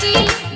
happy.